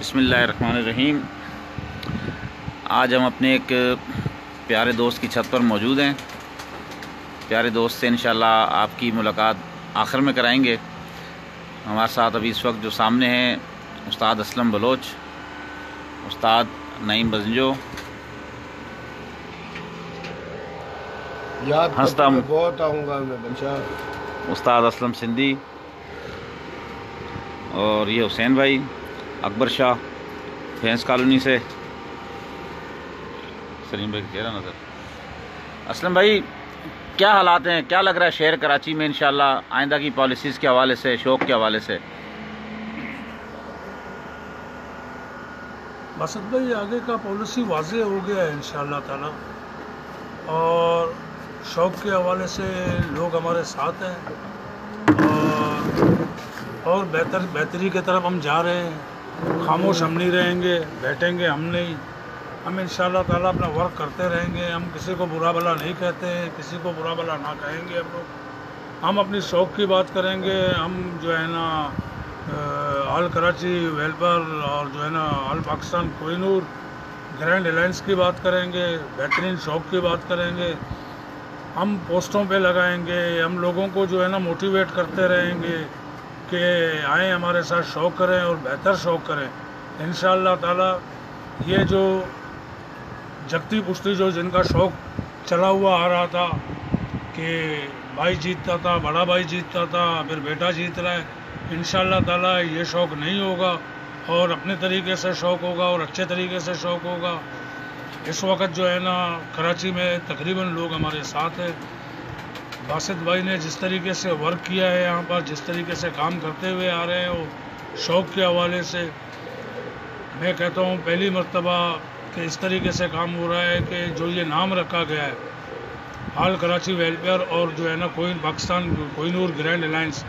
بسم اللہ الرحمن الرحیم۔ آج ہم اپنے ایک پیارے دوست کی چھت پر موجود ہیں۔ پیارے دوست سے انشاءاللہ آپ کی ملاقات آخر میں کرائیں گے۔ ہمارے ساتھ ابھی اس وقت جو سامنے ہیں استاد اسلم بلوچ استاد نعیم بزنجو۔ یاد ہنستا۔ بہت آؤں گا میں استاد اسلم سندھی اور یہ حسین بھائی۔ اکبر شاہ فینس کالونی سے۔ سلیم بھائی کہہ رہا نظر۔ اسلم بھائی، کیا حالات ہیں؟ کیا لگ رہا ہے شہر کراچی میں انشاءاللہ آئندہ کی پالیسیز کے حوالے سے، شوق کے حوالے سے؟ باسط بھائی، آگے کا پالیسی واضح ہو گیا ہے انشاءاللہ تعالی۔ اور شوق کے حوالے سے لوگ ہمارے ساتھ ہیں۔ اور اور بہتر بہتری کی طرف ہم جا رہے ہیں۔ خاموش ہم نہیں رہیں گے، بیٹھیں گے ہم نہیں۔ ہم انشاءاللہ تعالی اپنا ورک کرتے رہیں گے۔ ہم کسی کو برا بلا نہیں کہتے ہیں، کسی کو برا بلا نہ کہیں گے ہم لوگ۔ ہم اپنی شوق کی بات کریں گے۔ ہم جو ہے نا آل کراچی ویلپر اور جو ہے نا، آل پاکستان کوئی نور گرینڈ الائنس کی بات کریں گے، بہترین شوق کی بات کریں گے۔ ہم پوسٹوں پہ لگائیں گے، ہم لوگوں کو جو ہے نا، موٹیویٹ کرتے رہیں گے۔ کہ آئیں، ہمارے ساتھ شوق کریں اور بہتر شوق کریں۔ انشاءاللہ تعالی یہ جو جگتی پشتی جو جن کا شوق چلا ہوا آ رہا تھا کہ بھائی جیتتا تھا، بڑا بھائی جیتتا تھا، پھر بیٹا جیت رہا ہے، انشاءاللہ تعالی یہ شوق نہیں ہوگا اور اپنے طریقے سے شوق ہوگا اور اچھے طریقے سے شوق ہوگا۔ اس وقت جو ہے نا، کراچی میں تقریباً لوگ ہمارے ساتھ ہیں۔ باسط بھائی نے جس طریقے سے ورک کیا ہے یہاں پر، جس طریقے سے کام کرتے ہوئے آ رہے ہیں، وہ شوق کے حوالے سے میں کہتا ہوں پہلی مرتبہ کہ اس طریقے سے کام ہو رہا ہے کہ جو یہ نام رکھا گیا ہے آل کراچی ویلفیئر اور جو ہے نا کوئن پاکستان کوئی نور گرینڈ الائنس،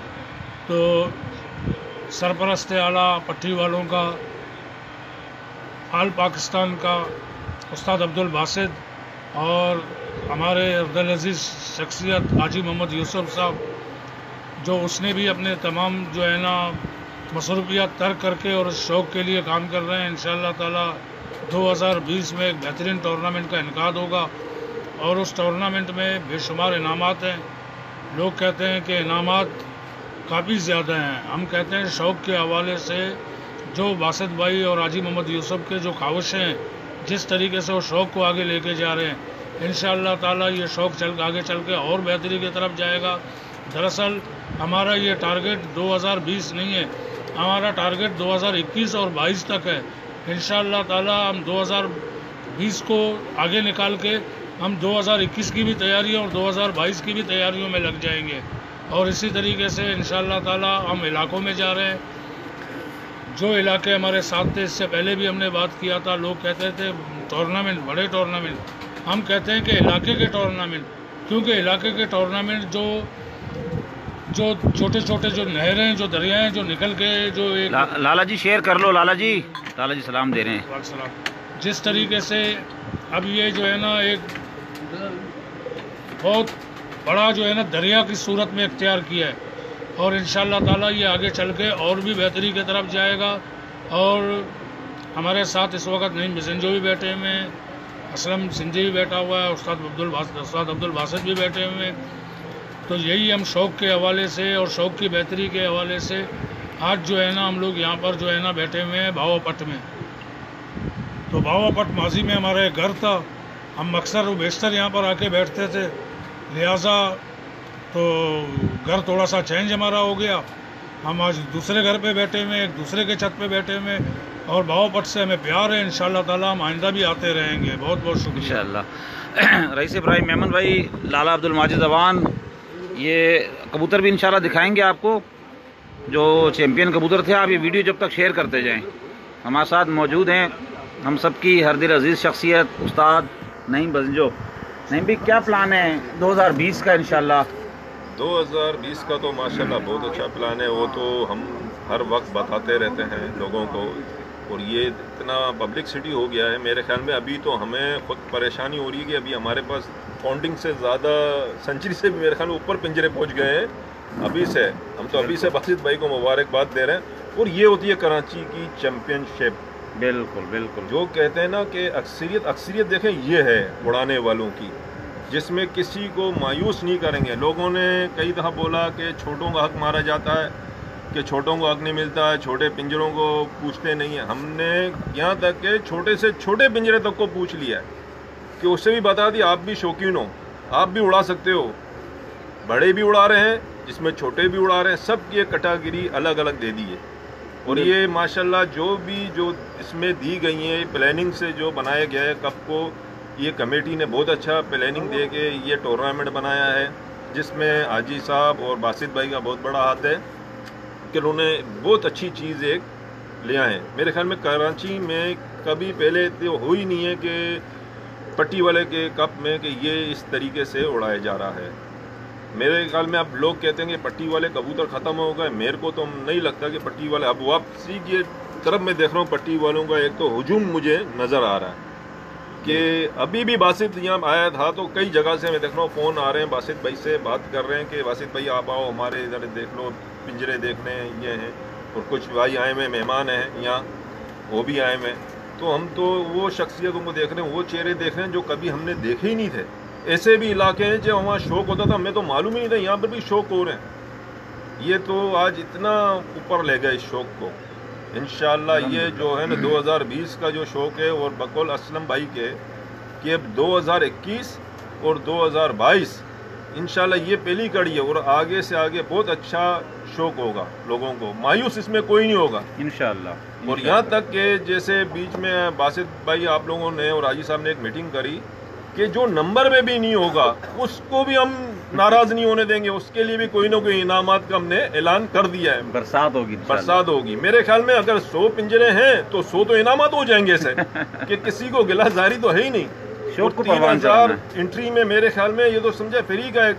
تو سرپرست اعلیٰ پٹھی والوں کا آل پاکستان کا استاد عبد الباسط اور ہمارے عبدالعزیز شخصیت حاجی محمد یوسف صاحب، جو اس نے بھی اپنے تمام جو ہے نا مصروفیات ترک کر کے اور اس شوق کے لیے کام کر رہے ہیں، انشاءاللہ تعالی دو ہزار بیس میں ایک بہترین ٹورنامنٹ کا انعقاد ہوگا اور اس ٹورنامنٹ میں بے شمار انعامات ہیں۔ لوگ کہتے ہیں کہ انعامات کافی زیادہ ہیں۔ ہم کہتے ہیں شوق کے حوالے سے جو باسط بھائی اور حاجی محمد یوسف کے جو خواہشیں ہیں، جس طریقے سے وہ شوق کو آگے لے کے جا رہے ہیں انشاءاللہ تعالی یہ شوق چل آگے چل کے اور بہتری کی طرف جائے گا۔ دراصل ہمارا یہ ٹارگیٹ دو ہزار بیس نہیں ہے، ہمارا ٹارگیٹ دو ہزار اکیس اور بائیس تک ہے۔ انشاءاللہ تعالی ہم دو ہزار بیس کو آگے نکال کے ہم دو ہزار اکیس کی بھی تیاریوں اور دو ہزار بائیس کی بھی تیاریوں میں لگ جائیں گے۔ اور اسی طریقے سے انشاءاللہ تعالی ہم علاقوں میں جا رہے ہیں۔ جو علاقے ہمارے ساتھ تھے، اس سے پہلے بھی ہم نے بات کیا تھا، لوگ کہتے تھے، ٹورنامنٹ، بڑے ٹورنامنٹ۔ ہم کہتے ہیں کہ علاقے کے ٹورنامنٹ کیونکہ علاقے کے ٹورنامنٹ جو جو چھوٹے چھوٹے جو نہریں جو دریائیں جو نکل کے جو ایک لالا جی شیئر کر لو لالا جی۔ لالا جی سلام دے رہے ہیں۔ السلام۔ جس طریقے سے اب یہ جو ہے نا ایک بہت بڑا جو ہے نا دریا کی صورت میں اختیار کیا ہے۔ اور انشاءاللہ تعالی یہ آگے چل کے اور بھی بہتری کی طرف جائے گا۔ اور ہمارے ساتھ اس وقت نعیم بزنجو بھی بیٹھے ہوئے ہیں اسلم سندھی بھی بیٹھا ہوا ہے، استاد عبد الباس استاد عبد الباسط بھی بیٹھے ہوئے ہیں۔ تو یہی ہم شوق کے حوالے سے اور شوق کی بہتری کے حوالے سے آج جو ہے نا ہم لوگ یہاں پر جو ہے نا بیٹھے ہوئے ہیں بھاوا پٹ میں۔ تو بھاوا پٹ ماضی میں ہمارا ایک گھر تھا۔ ہم اکثر و بیشتر یہاں پر آ کے بیٹھتے تھے۔ لہٰذا تو گھر تھوڑا سا چینج ہمارا ہو گیا۔ ہم آج دوسرے گھر پہ بیٹھے ہوئے ہیں، ایک دوسرے کے چھت پہ بیٹھے ہوئے ہیں۔ اور بھاوا پٹ سے ہمیں پیار ہے انشاءاللہ تعالی ہم آئندہ بھی آتے رہیں گے۔ بہت بہت شکریہ۔ انشاءاللہ۔ رئیس ابراہیم میمن بھائی لالا عبد الماجد اوان یہ کبوتر بھی انشاءاللہ دکھائیں گے آپ کو۔ جو چیمپئن کبوتر تھے آپ یہ ویڈیو جب تک شیئر کرتے جائیں۔ ہمارے ساتھ موجود ہیں۔ ہم سب کی ہر دل عزیز شخصیت استاد نعیم بزنجو۔ نعیم بھی کیا پلان ہے دو ہزار بیس کا انشاءاللہ؟ دو ہزار بیس کا تو ماشاءاللہ بہت اچھا پلان ہے۔ وہ تو ہم ہر وقت بتاتے رہتے ہیں لوگوں کو۔ اور یہ اتنا پبلک سٹی ہو گیا ہے میرے خیال میں ابھی تو ہمیں خود پریشانی ہو رہی ہے کہ ابھی ہمارے پاس کاؤنٹنگ سے زیادہ سنچری سے بھی میرے خیال میں اوپر پنجرے پہنچ گئے ہیں۔ ابھی سے ہم تو ابھی سے باسط بھائی کو مبارکباد دے رہے ہیں۔ اور یہ ہوتی ہے کراچی کی چیمپئن شپ بالکل بالکل۔ جو کہتے ہیں نا کہ اکثریت اکثریت دیکھیں یہ ہے اڑانے والوں کی۔ جس میں کسی کو مایوس نہیں کریں گے۔ لوگوں نے کئی دفعہ بولا کہ چھوٹوں کا حق مارا جاتا ہے۔ کہ چھوٹوں کو حق نہیں ملتا ہے چھوٹے پنجروں کو پوچھتے نہیں ہیں۔ ہم نے یہاں تک کہ چھوٹے سے چھوٹے پنجرے تک کو پوچھ لیا ہے کہ اس سے بھی بتا دی، آپ بھی شوقین ہو، آپ بھی اڑا سکتے ہو۔ بڑے بھی اڑا رہے ہیں، جس میں چھوٹے بھی اڑا رہے ہیں، سب کی ایک کٹاگری الگ الگ دے دی ہے۔ اور یہ ماشاءاللہ جو بھی جو اس میں دی گئی ہیں پلاننگ سے جو بنایا گیا ہے کپ کو یہ کمیٹی نے بہت اچھا پلاننگ دے کے یہ ٹورنامنٹ بنایا ہے، جس میں حاجی صاحب اور باسط بھائی کا بہت بڑا ہاتھ ہے۔ کہ انہوں نے بہت اچھی چیز ایک لے آئے میرے خیال میں کراچی میں کبھی پہلے تو ہو ہی نہیں ہے کہ پٹی والے کے کپ میں کہ یہ اس طریقے سے اڑایا جا رہا ہے۔ میرے خیال میں اب لوگ کہتے ہیں کہ پٹی والے کبوتر ختم ہو گئے۔ میرے کو تو نہیں لگتا کہ پٹی والے، اب واپسی کی طرف میں دیکھ رہا ہوں، پٹی والوں کا ایک تو ہجوم مجھے نظر آ رہا ہے کہ ابھی بھی باسط یہاں آیا تھا تو کئی جگہ سے میں دیکھ رہا ہوں، فون آ رہے ہیں، باسط بھائی سے بات کر رہے ہیں کہ باسط بھائی آپ آؤ، ہمارے ادھر دیکھ لو۔ پنجرے دیکھنے ہیں، یہ ہیں۔ اور کچھ بھائی آئے ہوئے، مہمان ہیں یہاں، وہ بھی آئے ہوئے۔ تو ہم تو وہ شخصیتوں کو دیکھ رہے ہیں، وہ چہرے دیکھ رہے ہیں جو کبھی ہم نے دیکھے ہی نہیں تھے۔ ایسے بھی علاقے ہیں جو وہاں شوق ہوتا تھا، ہمیں تو معلوم ہی نہیں تھا، یہاں پر بھی شوق ہو رہے ہیں۔ یہ تو آج اتنا اوپر لے گئے اس شوق کو۔ انشاءاللہ یہ جو ہے نا، دو ہزار بیس کا جو شوق ہے، اور بقول اسلم بھائی کے، کہ اب دو ہزار اکیس اور دو ہزار بائیس، انشاءاللہ یہ پہلی کڑی ہے۔ اور آگے سے آگے بہت اچھا شوق ہوگا لوگوں کو مایوس اس میں کوئی نہیں ہوگا۔ انشاءاللہ اور یہاں تک کہ جیسے بیچ میں باسط بھائی آپ لوگوں نے اور حاجی صاحب نے ایک میٹنگ کری کہ جو نمبر میں بھی نہیں ہوگا اس کو بھی ہم ناراض نہیں ہونے دیں گے۔ اس کے لیے بھی کوئی نہ کوئی انعامات کا ہم نے اعلان کر دیا ہے۔ برسات ہوگی۔ برسات ہوگی۔ میرے خیال میں اگر سو پنجرے ہیں تو سو تو انعامات ہو جائیں گے اسے کہ کسی کو گلا زاری تو ہے ہی نہیں۔ شوق کو اور تین پروان ہزار انٹری میں میرے خیال میں یہ تو سمجھے فری کا ایک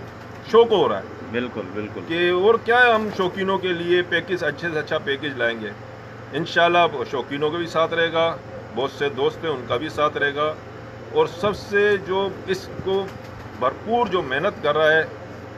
شوق ہو رہا ہے۔ بالکل بالکل۔ کہ اور کیا ہے ہم شوقینوں کے لیے پیکج اچھے سے اچھا پیکج لائیں گے؟ انشاءاللہ شوقینوں کا بھی ساتھ رہے گا بہت سے دوست ہیں ان کا بھی ساتھ رہے گا۔ اور سب سے جو اس کو بھرپور جو محنت کر رہا ہے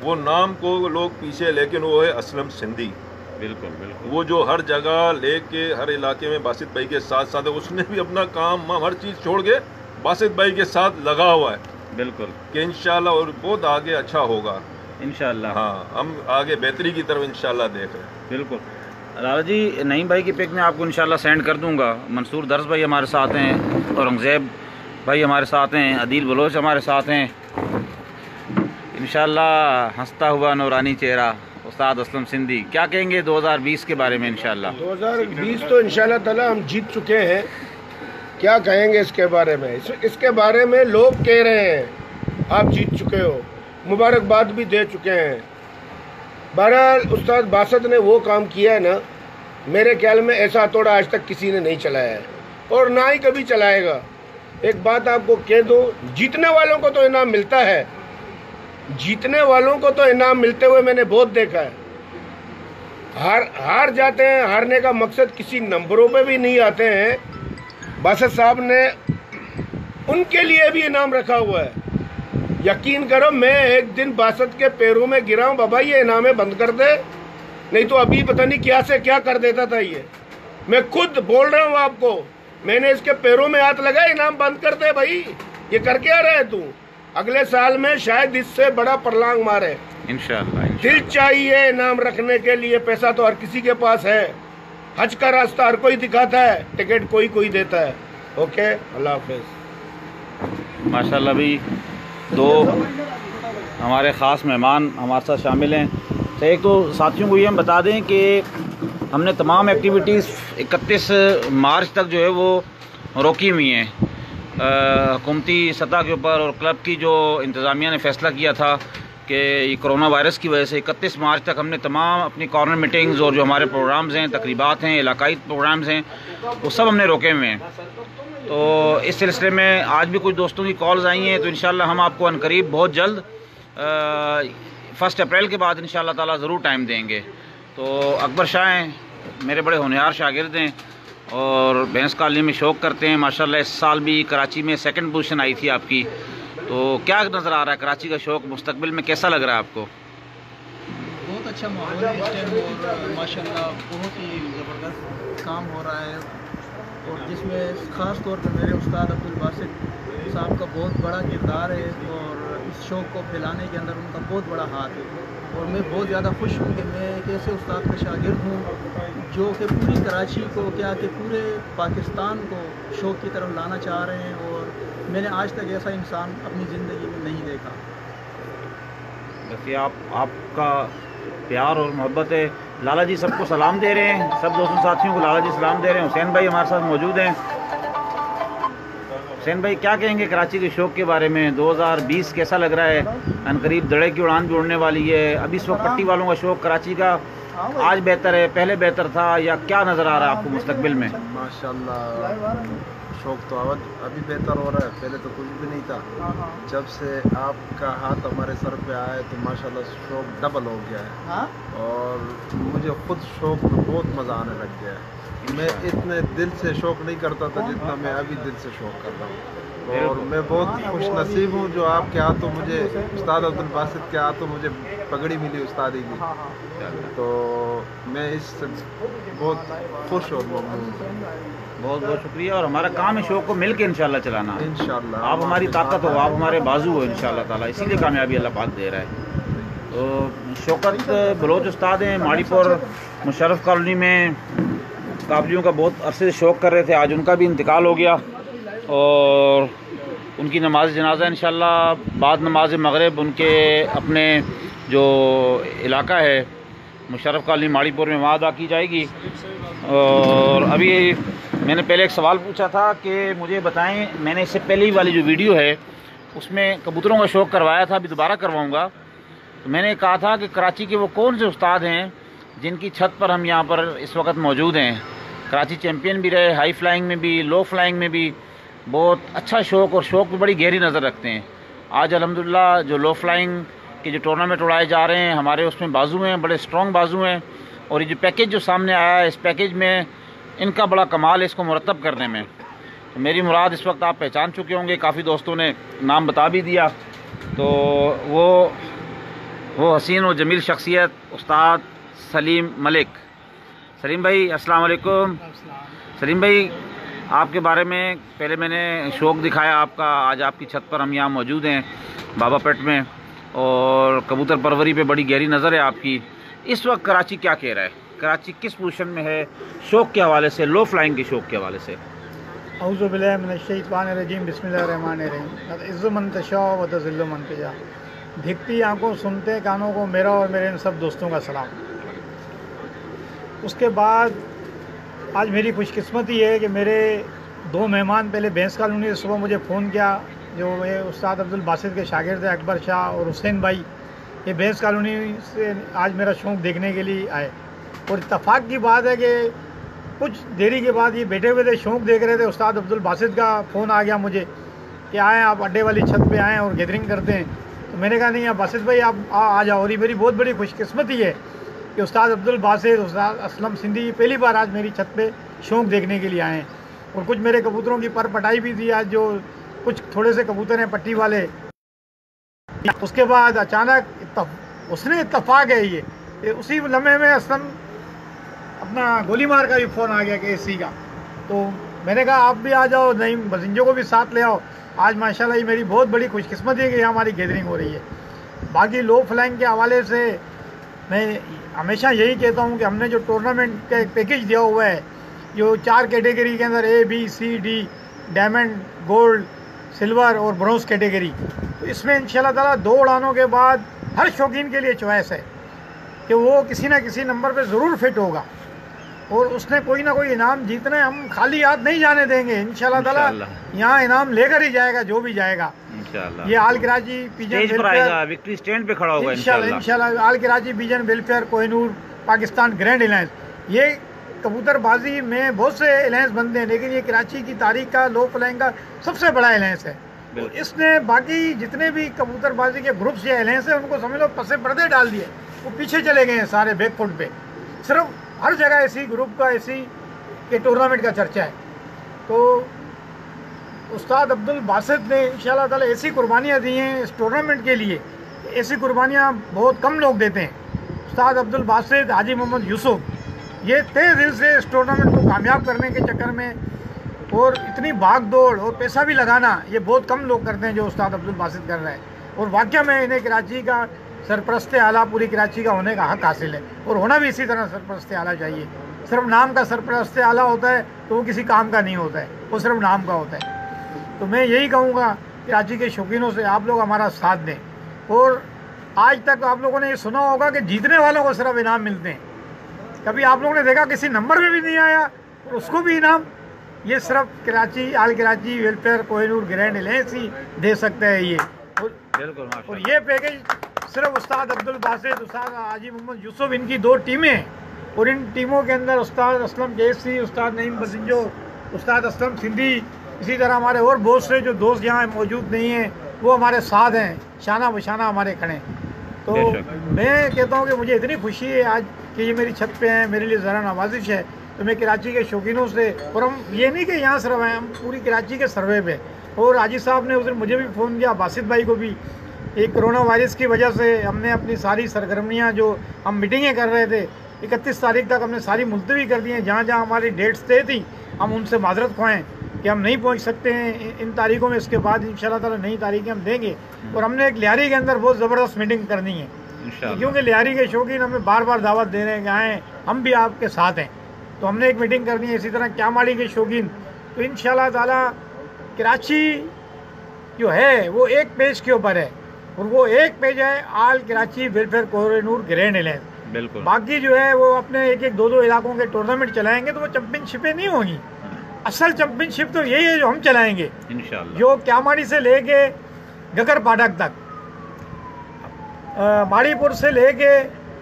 وہ نام کو لوگ پیچھے لیکن وہ ہے اسلم سندھی۔ بالکل بالکل۔ وہ جو ہر جگہ لے کے ہر علاقے میں باسط بھائی کے ساتھ ساتھ ہے اس نے بھی اپنا کام ہر چیز چھوڑ کے باسط بھائی کے ساتھ لگا ہوا ہے۔ بالکل۔ کہ انشاءاللہ اور بہت آگے اچھا ہوگا۔ انشاءاللہ۔ ہاں ہم آگے بہتری کی طرف انشاءاللہ دیکھ رہے ہیں۔ بالکل۔ لالا جی نعیم بھائی کی پک میں آپ کو انشاءاللہ سینڈ کر دوں گا۔ منصور درس بھائی ہمارے ساتھ ہیں اورنگزیب بھائی ہمارے ساتھ ہیں عدیل بلوچ ہمارے ساتھ ہیں۔ انشاءاللہ ہنستا ہوا نورانی چہرہ استاد اسلم سندھی۔ کیا کہیں گے دو ہزار بیس کے بارے میں انشاءاللہ؟ دو ہزار بیس تو انشاءاللہ تعالی ہم جیت چکے ہیں۔ کیا کہیں گے اس کے بارے میں؟ اس- اس کے بارے میں لوگ کہہ رہے ہیں آپ جیت چکے ہو۔ مبارکباد بھی دے چکے ہیں۔ بہرحال، استاد باسط نے وہ کام کیا ہے نا، میرے خیال میں ایسا توڑا آج تک کسی نے نہیں چلایا ہے۔ اور نہ ہی کبھی چلائے گا۔ ایک بات آپ کو کہہ دوں، جیتنے والوں کو تو انعام ملتا ہے۔ جیتنے والوں کو تو انعام ملتے ہوئے میں نے بہت دیکھا ہے۔ ہار ہار جاتے ہیں، ہارنے کا مقصد کسی نمبروں پہ بھی نہیں آتے ہیں۔ باسط صاحب نے ان کے لیے بھی انعام رکھا ہوا ہے۔ یقین کرو میں ایک دن باسط کے پیروں میں گرا ہوں بابا یہ انعامیں بند کر دے۔ نہیں تو ابھی پتہ نہیں کیا سے کیا کر دیتا تھا یہ۔ میں خود بول رہا ہوں آپ کو۔ میں نے اس کے پیروں میں ہاتھ لگا انعام بند کر دے بھائی۔ یہ کر کیا رہے تو؟ اگلے سال میں شاید اس سے بڑا پرلانگ مارے۔ انشاءاللہ۔ دل چاہیے انعام رکھنے کے لیے پیسہ تو ہر کسی کے پاس ہے۔ حج کا راستہ ہر کوئی دکھاتا ہے ٹکٹ کوئی کوئی دیتا ہے۔ اوکے اللہ حافظ۔ ماشاءاللہ بھی دو ہمارے خاص مہمان ہمارے ساتھ شامل ہیں۔ تو ایک تو ساتھیوں کو یہ ہم بتا دیں کہ ہم نے تمام ایکٹیویٹیز اکتیس مارچ تک جو ہے وہ روکی ہوئی ہیں۔ حکومتی سطح کے اوپر اور کلب کی جو انتظامیہ نے فیصلہ کیا تھا کہ یہ کرونا وائرس کی وجہ سے اکتیس مارچ تک ہم نے تمام اپنی کارنر میٹنگز اور جو ہمارے پروگرامز ہیں، تقریبات ہیں، علاقائی پروگرامز ہیں، وہ سب ہم نے روکے ہوئے ہیں۔ تو اس سلسلے میں آج بھی کچھ دوستوں کی کالز آئی ہیں، تو انشاءاللہ ہم آپ کو عنقریب بہت جلد فسٹ اپریل کے بعد انشاءاللہ تعالی ضرور ٹائم دیں گے۔ تو اکبر شاہ ہیں، میرے بڑے ہونہار شاگرد ہیں اور بھینس کالنی میں شوق کرتے ہیں۔ ماشاءاللہ اس سال بھی کراچی میں سیکنڈ پوزیشن آئی تھی آپ کی۔ تو کیا نظر آ رہا ہے؟ کراچی کا شوق مستقبل میں کیسا لگ رہا ہے آپ کو؟ بہت اچھا ماحول ہے اس ٹائم اور ماشاء اللہ بہت ہی زبردست کام ہو رہا ہے اور جس میں خاص طور پہ میرے استاد عبدالباسط صاحب کا بہت بڑا کردار ہے اور اس شوق کو پھیلانے کے اندر ان کا بہت بڑا ہاتھ ہے اور میں بہت زیادہ خوش ہوں کہ میں ایک ایسے استاد کا شاگرد ہوں جو کہ پوری کراچی کو کیا کہ پورے پاکستان کو شوق کی طرف لانا چاہ رہے ہیں اور میں نے آج تک ایسا انسان اپنی زندگی میں نہیں دیکھا۔ بس یہ آپ آپ کا پیار اور محبت ہے۔ لالا جی سب کو سلام دے رہے ہیں۔ سب دوستوں ساتھیوں کو لالا جی سلام دے رہے ہیں۔ حسین بھائی ہمارے ساتھ موجود ہیں۔ حسین بھائی، کیا کہیں گے کراچی کے شوق کے بارے میں؟ دو ہزار بیس کیسا لگ رہا ہے؟ ان قریب دڑے کی اڑان بھی اڑنے والی ہے۔ ابھی اس وقت پٹی والوں کا شوق کراچی کا۔ آج بہتر ہے پہلے بہتر تھا یا کیا نظر آ رہا ہے آپ کو مستقبل میں؟ ماشاء اللہ شوق تو آواز ابھی بہتر ہو رہا ہے پہلے تو کچھ بھی نہیں تھا۔ جب سے آپ کا ہاتھ ہمارے سر پہ آئے تو ماشاء اللہ شوق ڈبل ہو گیا ہے۔ اور مجھے خود شوق میں بہت مزہ آنے لگ گیا ہے۔ میں اتنے دل سے شوق نہیں کرتا تھا جتنا میں ابھی دل سے شوق کر رہا ہوں۔ اور میں بہت خوش نصیب ہوں جو آپ کے ہاتھوں مجھے استاد عبد الباسط کے ہاتھوں مجھے پگڑی ملی استادی کی۔ تو میں اس سے بہت خوش ہوں۔ بہت بہت شکریہ اور ہمارا کام ہے شوق کو مل کے انشاءاللہ چلانا ان شاء اللہ آپ ہماری طاقت ہو آپ ہمارے بازو ہو انشاءاللہ تعالیٰ اسی لیے کامیابی اللہ پاک دے رہا ہے۔ تو شوکت بلوچ استاد ہیں ماڑی پور مشرف کالونی میں قابلیوں کا بہت عرصے سے شوق کر رہے تھے آج ان کا بھی انتقال ہو گیا۔ اور ان کی نماز جنازہ انشاءاللہ بعد نماز مغرب ان کے اپنے جو علاقہ ہے، مشرف کالونی ماڑی پور میں وہاں ادا کی جائے گی۔ اور ابھی میں نے پہلے ایک سوال پوچھا تھا کہ مجھے بتائیں، میں نے اس سے پہلے ہی والی جو ویڈیو ہے، اس میں کبوتروں کا شوق کروایا تھا، ابھی دوبارہ کرواؤں گا۔ تو میں نے کہا تھا کہ کراچی کے وہ کون سے استاد ہیں جن کی چھت پر ہم یہاں پر اس وقت موجود ہیں؟ کراچی چیمپئن بھی رہے، ہائی فلائنگ میں بھی، لو فلائنگ میں بھی۔ بہت اچھا شوق اور شوق بھی بڑی گہری نظر رکھتے ہیں۔ آج الحمدللہ جو لو فلائنگ کے جو ٹورنامنٹ اڑائے جا رہے ہیں ہمارے اس میں بازو ہیں بڑے اسٹرانگ بازو ہیں۔ اور یہ جو پیکیج جو سامنے آیا ہے اس پیکیج میں ان کا بڑا کمال ہے اس کو مرتب کرنے میں۔ میری مراد اس وقت آپ پہچان چکے ہوں گے کافی دوستوں نے نام بتا بھی دیا۔ تو وہ وہ حسین و جمیل شخصیت استاد سلیم ملک۔ سلیم بھائی السلام علیکم۔ سلیم بھائی آپ کے بارے میں پہلے میں نے شوق دکھایا آپ کا، آج آپ کی چھت پر ہم یہاں موجود ہیں، بابا پیٹ میں، اور کبوتر پروری پہ بڑی گہری نظر ہے آپ کی۔ اس وقت کراچی کیا کہہ رہا ہے؟ کراچی کس پوزیشن میں ہے؟ شوق کے حوالے سے، لو فلائنگ کے شوق کے حوالے سے۔ اعوذ باللہ من الشیطان الرجیم، بسم اللہ الرحمن الرحیم۔ عز من تشاء و تذل من دکھتی آنکھوں سنتے کانوں کو میرا اور میرے ان سب دوستوں کا سلام۔ اس کے بعد آج میری خوش قسمتی ہے کہ میرے دو مہمان پہلے بھینس کالونی سے صبح مجھے فون کیا، جو یہ استاد عبد الباسط کے شاگرد ہیں اکبر شاہ اور حسین بھائی، یہ بھینس کالونی سے آج میرا شوق دیکھنے کے لیے آئے۔ اور اتفاق کی بات ہے کہ کچھ دیری کے بعد یہ بیٹھے ہوئے تھے، شوق دیکھ رہے تھے، استاد عبد الباسط کا فون آ گیا مجھے کہ آئیں آپ اڈے والی چھت پہ آئیں اور گیدرنگ کرتے ہیں۔ تو میں نے کہا نہیں باسط بھائی، آپ آ جاؤ۔ اور یہ میری بہت بڑی خوش قسمتی ہے۔ کہ استاد عبد الباسط استاد اسلم سندھی پہلی بار آج میری چھت پہ شوق دیکھنے کے لیے آئے ہیں۔ اور کچھ میرے کبوتروں کی پر پٹائی بھی تھی آج جو کچھ تھوڑے سے کبوتر ہیں، پٹی والے۔ اس کے بعد اچانک اس نے اتفاق ہے یہ اسی لمحے میں اسلم اپنا گولی مار کا بھی فون آ گیا کہ اے سی کا۔ تو میں نے کہا، آپ بھی آ جاؤ، نہیں بزنجوں کو بھی ساتھ لے آؤ۔ آج ماشاءاللہ یہ میری بہت بڑی خوش قسمتی ہے کہ یہاں ہماری گیدرنگ ہو رہی ہے۔ باقی لو فلائنگ کے حوالے سے میں ہمیشہ یہی کہتا ہوں کہ ہم نے جو ٹورنامنٹ کا ایک پیکیج دیا ہوا ہے، جو چار کیٹیگری کے اندر A B C D diamond gold silver اور برونز کیٹیگری تو اس میں ان شاء اللہ تعالیٰ دو اڑانوں کے بعد ہر شوقین کے لیے چوائس ہے کہ وہ کسی نہ کسی نمبر پہ ضرور فٹ ہوگا۔ اور اس نے کوئی نہ کوئی انعام جیتنا ہے ہم خالی یاد نہیں جانے دیں گے۔ ان شاء اللہ تعالیٰ یہاں انعام لے کر ہی جائے گا جو بھی جائے گا۔ یہ all Karachi pigeon victory stand پہ کھڑا ہوگا انشاءاللہ انشاءاللہ۔ آل Karachi pigeon welfare Koh Noor Pakistan grand alliance یہ کبوتر بازی میں بہت سے الائنس بنتے ہیں لیکن یہ کراچی کی تاریخ کا لو فلائنگ کا سب سے بڑا الائنس ہے۔ اس نے باقی جتنے بھی کبوتر بازی کے گروپس یا الائنس ہیں ان کو سمجھ لو پسے پردے ڈال دیے۔ وہ پیچھے چلے گئے ہیں سارے بیک فٹ پہ۔ صرف ہر جگہ اسی گروپ کا اسی کے ٹورنامنٹ کا چرچہ ہے۔ تو استاد عبد الباسط نے ان شاء اللہ تعالیٰ ایسی قربانیاں دی ہیں اس ٹورنامنٹ کے لیے ایسی قربانیاں بہت کم لوگ دیتے ہیں۔ استاد عبد الباسط حاجی محمد یوسف، یہ تیز دل سے اس ٹورنامنٹ کو کامیاب کرنے کے چکر میں اور اتنی بھاگ دوڑ اور پیسہ بھی لگانا یہ بہت کم لوگ کرتے ہیں جو استاد عبد الباسط کر رہے ہیں۔ اور واقعہ میں انہیں کراچی کا سرپرست اعلیٰ پوری کراچی کا ہونے کا حق حاصل ہے اور ہونا بھی اسی طرح سرپرست اعلیٰ چاہیے۔ صرف نام کا سرپرست اعلیٰ ہوتا ہے تو وہ کسی کام کا نہیں ہوتا ہے وہ صرف نام کا ہوتا ہے۔ تو میں یہی کہوں گا کراچی کے شوقینوں سے آپ لوگ ہمارا ساتھ دیں۔ اور آج تک آپ لوگوں نے یہ سنا ہوگا کہ جیتنے والوں کو صرف انعام ملتے ہیں۔ کبھی آپ لوگوں نے دیکھا کسی نمبر میں بھی نہیں آیا اور اس کو بھی انعام؟ یہ صرف Karachi all Karachi welfare Kohinoor grand alliance ہی دے سکتے ہیں یہ۔ اور یہ پیکج صرف استاد عبدالباسد استاد عاجی محمد یوسف ان کی دو ٹیمیں ہیں اور ان ٹیموں کے اندر استاد اسلم جیسی استاد نعیم بسنجو استاد اسلم سندھی اسی طرح ہمارے اور بہت سے جو دوست یہاں موجود نہیں ہیں وہ ہمارے ساتھ ہیں شانہ بشانہ ہمارے کھڑے ہیں۔ تو میں کہتا ہوں کہ مجھے اتنی خوشی ہے آج کہ یہ میری چھت پہ ہیں میرے لیے ذرا نوازش ہے۔ تو میں کراچی کے شوقینوں سے اور ہم یہ نہیں کہ یہاں سروے ہیں ہم پوری کراچی کے سروے پہ۔ اور حاجی صاحب نے اس دن مجھے بھی فون کیا باسط بھائی کو بھی۔ یہ کرونا وائرس کی وجہ سے ہم نے اپنی ساری سرگرمیاں جو ہم میٹنگیں کر رہے تھے اکتیس تاریخ تک ہم نے ساری ملتوی کر دی ہیں۔ جہاں جہاں ہماری ڈیٹس طے تھیں ہم ان سے معذرت خواہیں کہ ہم نہیں پہنچ سکتے ہیں۔ ان تاریخوں میں اس کے بعد ان شاء اللہ تعالیٰ نئی تاریخیں ہم دیں گے۔ اور ہم نے ایک لہاری کے اندر بہت زبردست میٹنگ کرنی ہے۔ کیونکہ لہاری کے شوقین ہمیں بار بار دعوت دے رہے ہیں کہ آئیں ہم بھی آپ کے ساتھ ہیں۔ تو ہم نے ایک میٹنگ کرنی ہے اسی طرح کیا مالی کے شوقین۔ تو ان شاء اللہ تعالیٰ کراچی جو ہے وہ ایک پیج کے اوپر ہے۔ اور وہ ایک پیج ہے all Karachi welfare corridor green eleven بالکل۔ باقی جو ہے وہ اپنے ایک ایک دو دو علاقوں کے ٹورنامنٹ چلائیں گے تو وہ چیمپئن شپیں نہیں ہوں گی۔ اصل چمپئن شپ تو یہی ہے جو ہم چلائیں گے۔ انشاءاللہ۔ جو کیاماڑی سے لے کے گگر پاٹک تک ماڑی پور سے لے کے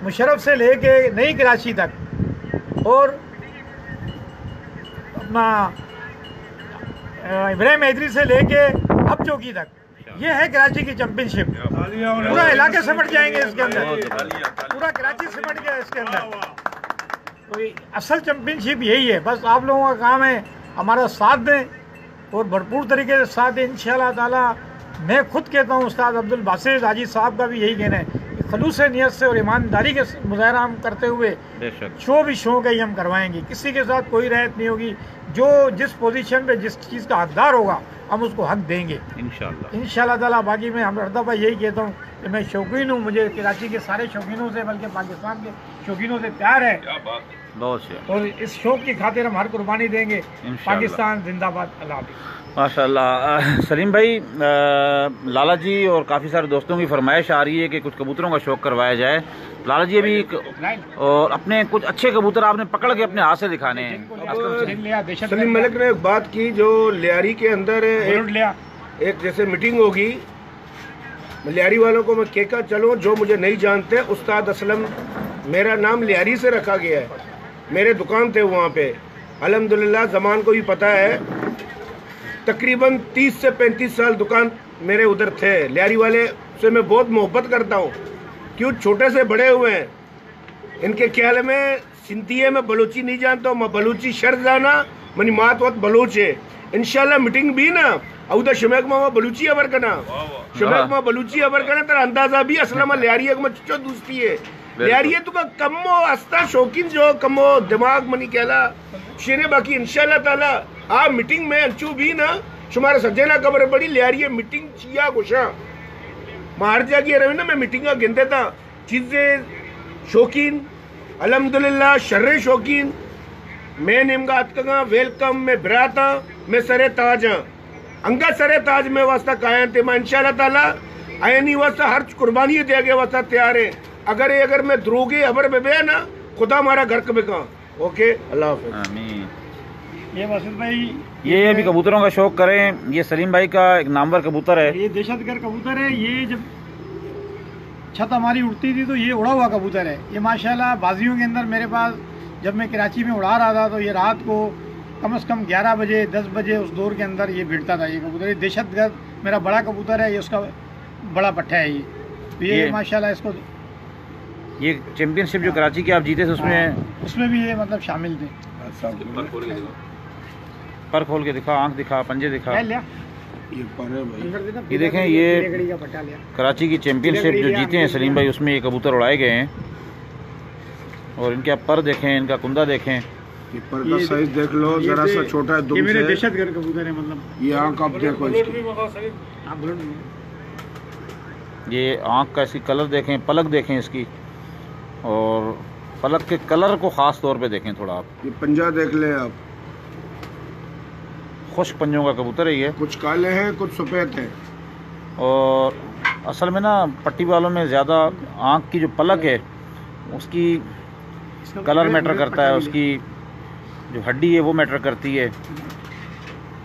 مشرف سے لے کے نئی کراچی تک اور اپنا ابراہیم حیدری سے لے کے اب چوکی تک۔ یہ ہے کراچی کی چیمپئن شپ پورا علاقے سمٹ جائیں گے اس کے اندر۔ پورا کراچی سمٹ گیا اس کے اندر۔ اصل چیمپئن شپ یہی ہے۔ بس آپ لوگوں کا کام ہے ہمارا ساتھ دیں اور بھرپور طریقے سے ساتھ دیں۔ انشاءاللہ تعالی میں خود کہتا ہوں استاد عبد الباسر حاجی صاحب کا بھی یہی کہنا ہے خلوص نیت سے اور ایمانداری کے مظاہرہ ہم کرتے ہوئے شو بھی شو ہے ہی ہم کروائیں گے۔ کسی کے ساتھ کوئی رہت نہیں ہوگی۔ جو جس پوزیشن پہ جس چیز کا حقدار ہوگا ہم اس کو حق دیں گے۔ انشاءاللہ۔ انشاءاللہ تعالیٰ باقی میں ہم دفعہ یہی کہتا ہوں کہ میں شوقین ہوں مجھے کراچی کے سارے شوقینوں سے بلکہ پاکستان کے شوقینوں سے پیار ہے۔ بہت اور اس شوق کی خاطر ہم ہر قربانی دیں گے۔ پاکستان زندہ باد اللہ حافظ۔ ماشاء اللہ سلیم بھائی لالا جی اور کافی سارے دوستوں کی فرمائش آ رہی ہے کہ کچھ کبوتروں کا شوق کروایا جائے۔ لالا جی ابھی اور اپنے کچھ اچھے کبوتر آپ نے پکڑ کے اپنے ہاتھ سے دکھانے ہیں۔ سلیم ملک نے ایک بات کی جو لیاری کے اندر ایک جیسے میٹنگ ہوگی۔ لیاری والوں کو میں کہا چلوں جو مجھے نہیں جانتے استاد اسلم میرا نام لیاری سے رکھا گیا ہے۔ میرے دکان تھے وہاں پہ۔ الحمدللہ زمان کو بھی پتا ہے۔ تقریباً تیس سے پینتیس سال دکان میرے ادھر تھے۔ لیاری والے سے میں بہت محبت کرتا ہوں۔ کیوں چھوٹے سے بڑے ہوئے ہیں؟ ان کے خیال میں سنتیے میں بلوچی نہیں جانتا ہوں میں بلوچی شرط جانا منی مات وقت بلوچ ہے۔ انشاءاللہ میٹنگ بھی نا او دا شمیک ماں بلوچی ابر کنا۔ شمیک ماں بلوچی ابر کنا تر اندازہ بھی اصلا ماں لیاری اگما چچو دوستی ہے۔ لیاری ہے تو کا کمو استا شوکین جو کمو دماغ منی کہلا۔ شیرے باقی انشاءاللہ تعالی آ میٹنگ میں انچو بھی نا شمارا سجینہ کبر بڑی لیاری ہے میٹنگ چیا گوشاں۔ مار جا گیا۔ رہے روینہ، میں میٹنگاں گنتے تھا۔ چیزیں شوقین، الحمدللہ شر شوقین۔ میں نمگات کگا ویلکم میں براتا میں سرے تاج ہاں۔ انگا سرے تاج میں واسطہ کائیں تھے۔ میں انشاءاللہ تعالی آئینی واسطہ ہر قربانی دیا گیا، واسطہ تیار ہے اگر اگر میں دروگی حبر بے بے نا، خدا ہمارا گھر کبھی کہاں۔ اوکے اللہ حافظ۔ آمین۔ یہ واسط بھائی یہ ابھی کبوتروں کا شوق کریں یہ سلیم بھائی کا ایک نامور کبوتر ہے۔ یہ دہشت گرد کبوتر ہے یہ جب چھت ہماری اڑتی تھی تو یہ اڑا ہوا کبوتر ہے۔ یہ ماشاءاللہ بازیوں کے اندر میرے پاس جب میں کراچی میں اڑا رہا تھا تو یہ رات کو کم از کم گیارہ بجے دس بجے اس دور کے اندر یہ بھیڑتا تھا یہ کبوتر۔ یہ دہشت گرد میرا بڑا کبوتر ہے یہ اس کا بڑا پٹھا ہے یہ۔ یہ ماشاءاللہ اس کو یہ چیمپئن شپ جو کراچی کے آپ جیتے تھے اس میں ہاں، اس میں بھی یہ مطلب شامل تھے۔ پر کھول کے دکھا آنکھ دکھا پنجے دکھا یہ دیکھیں یہ کراچی کی چیمپئن شپ جو جیتے ہیں سلیم بھائی اس میں یہ کبوتر اڑائے گئے ہیں۔ اور ان کے آپ پر دیکھیں ان کا کندہ دیکھیں۔ یہ پر کا سائز دیکھ لو ذرا سا چھوٹا ہے دم سے۔ دہشت گرد کبوتر ہے مطلب۔ یہ آنکھ آپ دیکھو یہ آنکھ کا اس کی کلر دیکھیں پلک دیکھیں اس کی۔ اور پلک کے کلر کو خاص طور پہ دیکھیں تھوڑا آپ۔ یہ پنجہ دیکھ لیں آپ۔ خشک پنجوں کا کبوتر ہے یہ۔ کچھ کالے ہیں کچھ سفید ہیں۔ اور اصل میں نا پٹی والوں میں زیادہ آنکھ کی جو پلک ہے اس کی کلر میٹر کرتا ہے اس کی جو ہڈی ہے وہ میٹر کرتی ہے۔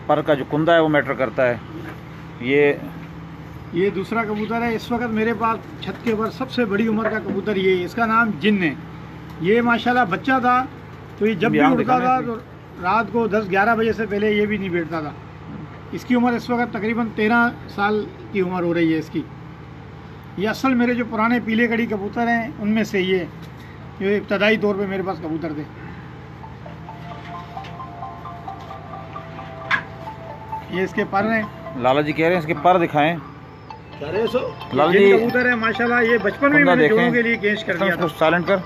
پر کا جو کندہ ہے وہ میٹر کرتا ہے۔ یہ یہ دوسرا کبوتر ہے۔ اس وقت میرے پاس چھت کے اوپر سب سے بڑی عمر کا کبوتر یہ ہے۔ اس کا نام جن ہے۔ یہ ماشاءاللہ بچہ تھا تو یہ جب بھی اڑتا تھا رات کو دس گیارہ بجے سے پہلے یہ بھی نہیں بیٹھتا تھا۔ اس کی عمر اس وقت تقریباً تیرہ سال کی عمر ہو رہی ہے اس کی۔ یہ اصل میرے جو پرانے پیلے گڑی کبوتر ہیں ان میں سے یہ جو ابتدائی طور پہ میرے پاس کبوتر تھے۔ یہ اس کے پر ہیں۔ لالا جی کہہ رہے ہیں اس کے پر دکھائیں۔ لالا جی کبوتر ہے ماشاءاللہ یہ بچپن میں میں نے جوڑوں کے لیے گینش کر دیا تھا۔ سائلنٹ کر۔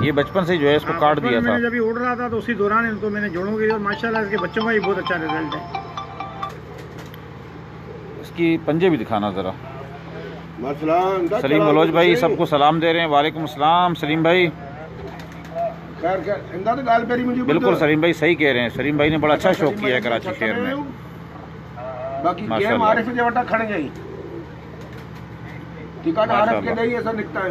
یہ بچپن سے جو ہے اس کو ہاں، کاٹ دیا تھا۔ میں جب اڑ رہا تھا تو اسی دوران ان کو میں نے جوڑوں گی اور ماشاءاللہ اس کے بچوں کا بھی بہت اچھا رزلٹ ہے۔ اس کی پنجے بھی دکھانا ذرا۔ سلیم بلوچ بھائی سب کو سلام دے رہے ہیں۔ وعلیکم السلام سلیم بھائی۔ بالکل سلیم بھائی صحیح کہہ رہے ہیں۔ سلیم بھائی نے بڑا اچھا شوق کیا ہے کراچی شہر میں۔ باقی عارف کے نہیں ایسا نکتا ہے۔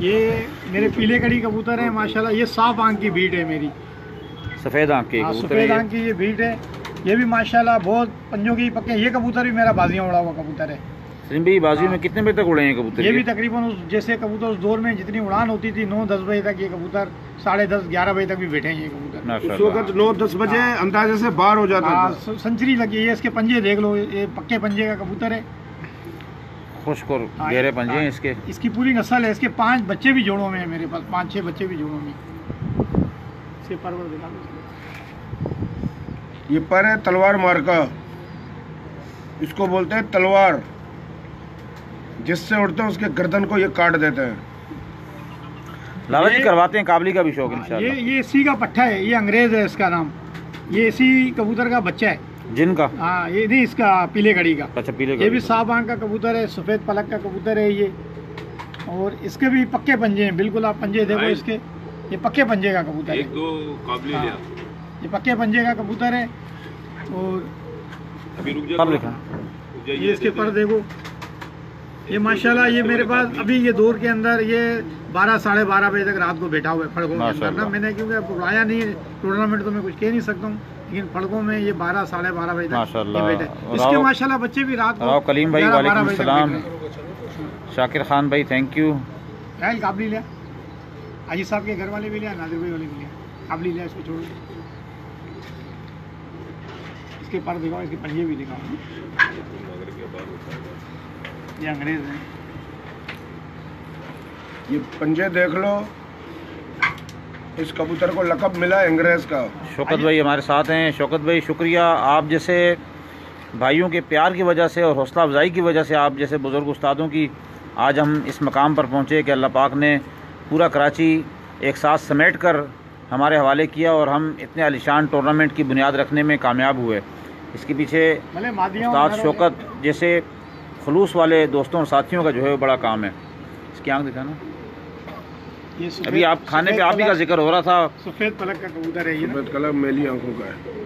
یہ میرے پیلے کڑی کبوتر ہیں ماشاءاللہ یہ صاف آنکھ کی بھیٹ ہے میری۔ سفید آنکھ کی ہاں سفید آنکھ کی یہ بھیٹ ہے۔ یہ بھی ماشاءاللہ بہت پنجوں کی پکے یہ کبوتر بھی میرا بازیاں اڑا ہوا کبوتر ہے۔ سلیم بھائی بازیوں میں ہاں۔ کتنے بجے تک اڑے ہیں کبوتر؟ یہ بھی تقریباً جیسے کبوتر اس دور میں جتنی اڑان ہوتی تھی نو دس بجے تک یہ کبوتر ساڑھے دس گیارہ بجے تک بھی بیٹھے ہیں یہ کبوتر۔ اس وقت نو دس بجے ہاں۔ اندازے سے باہر ہو جاتا ہاں، ہے سنچری لگی ہے اس کے پنجے دیکھ لو یہ پکے پنجے کا کبوتر ہے۔ خشک اور گہرے پنجے ہیں اس کے۔ اس کی پوری نسل ہے اس کے پانچ بچے بھی جوڑوں میں ہیں میرے پاس پانچ چھ بچے بھی جوڑوں میں۔ یہ پر ہے تلوار مارکا۔ اس کو بولتے ہیں تلوار۔ جس سے اڑتے ہیں اس کے گردن کو یہ کاٹ دیتے ہیں۔ لالا جی کرواتے ہیں کابلی کا بھی شوق انشاءاللہ۔ یہ اسی کا پٹھا ہے یہ انگریز ہے اس کا نام۔ یہ اسی کبوتر کا بچہ ہے۔ جن کا؟ ہاں، یہ نہیں اس کا پیلے گھڑی کا۔ اچھا، یہ بھی صاحب آنکھ کا کبوتر ہے سفید پلک کا کبوتر ہے یہ۔ اور اس کے بھی پکے پنجے ہیں بالکل آپ پنجے دیکھو اس کے۔ یہ پکے پنجے کا کبوتر ہے۔ ہاں۔ یہ پکے پنجے کا کبوتر ہے۔ اور یہ اس کے پر دیکھو۔ یہ ماشاءاللہ یہ میرے پاس ابھی یہ دور کے اندر یہ بارہ ساڑھے بارہ بجے تک رات کو بیٹھا ہوا ہے پھڑکوں کے اندر نا میں نے کیونکہ بلایا نہیں ہے ٹورنامنٹ تو میں کچھ کہہ نہیں سکتا ہوں لیکن پھڑکوں میں یہ بارہ ساڑھے بارہ بجے تک بیٹھے اس کے ماشاءاللہ بچے بھی رات کو کلیم بھائی وعلیکم السلام۔ شاکر خان بھائی تھینک یو راہل کابلی لیا؟ آجی صاحب کے گھر والے بھی لیا نادر بھائی والے بھی لیا کابلی لیا اس کو چھوڑ اس کے پر دکھاؤ اس کے پنجے بھی دکھاؤ۔ یہ انگریز ہیں۔ یہ پنجے دیکھ لو۔ اس کبوتر کو لقب ملا انگریز کا۔ شوکت بھائی ہمارے ساتھ ہیں۔ شوکت بھائی شکریہ۔ آپ جیسے بھائیوں کے پیار کی وجہ سے اور حوصلہ افزائی کی وجہ سے آپ جیسے بزرگ استادوں کی آج ہم اس مقام پر پہنچے کہ اللہ پاک نے پورا کراچی ایک ساتھ سمیٹ کر ہمارے حوالے کیا اور ہم اتنے علیشان ٹورنامنٹ کی بنیاد رکھنے میں کامیاب ہوئے۔ اس کے پیچھے استاد شوکت جیسے خلوص والے دوستوں اور ساتھیوں کا جو ہے وہ بڑا کام ہے۔ اس کی آنکھ دکھانا۔ ابھی آپ کھانے پہ آپ ہی کا ذکر ہو رہا تھا۔ سفید پلک کا کبوتر ہے سفید کلر میلی آنکھوں کا ہے۔